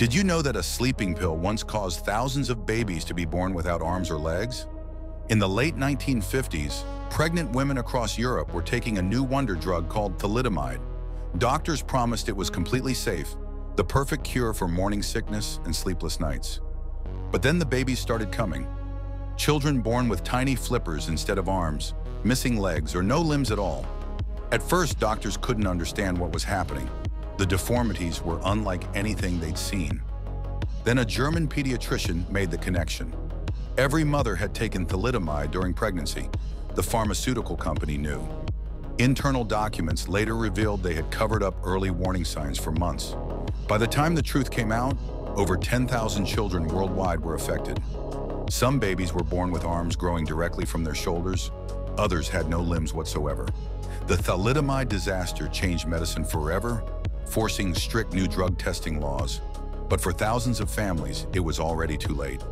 Did you know that a sleeping pill once caused thousands of babies to be born without arms or legs? In the late 1950s, pregnant women across Europe were taking a new wonder drug called thalidomide. Doctors promised it was completely safe, the perfect cure for morning sickness and sleepless nights. But then the babies started coming. Children born with tiny flippers instead of arms, missing legs, or no limbs at all. At first, doctors couldn't understand what was happening. The deformities were unlike anything they'd seen. Then a German pediatrician made the connection. Every mother had taken thalidomide during pregnancy. The pharmaceutical company knew. Internal documents later revealed they had covered up early warning signs for months. By the time the truth came out, over 10,000 children worldwide were affected. Some babies were born with arms growing directly from their shoulders, others had no limbs whatsoever. The thalidomide disaster changed medicine forever, forcing strict new drug testing laws. But for thousands of families, it was already too late.